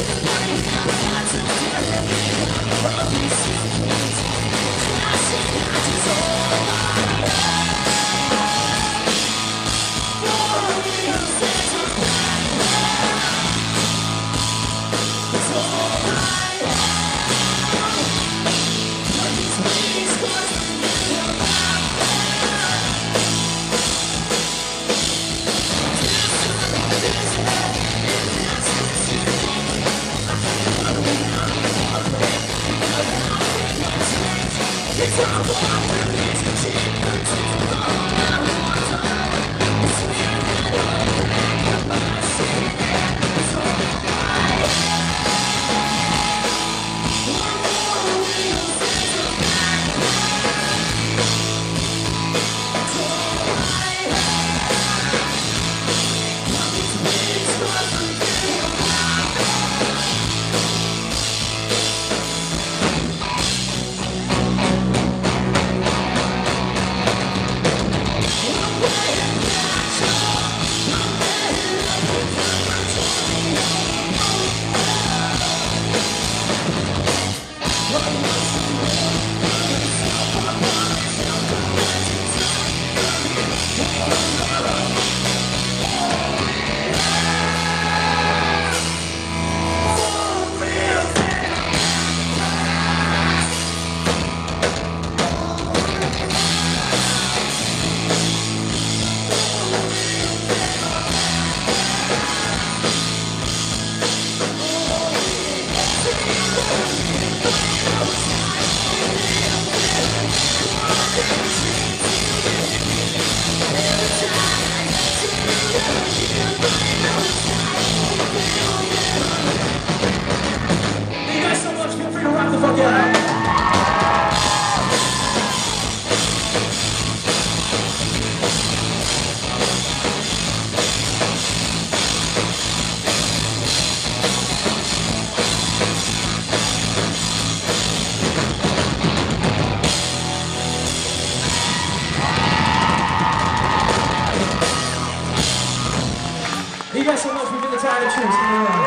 I'm not a concept. It's all about Guys so much for being the time to.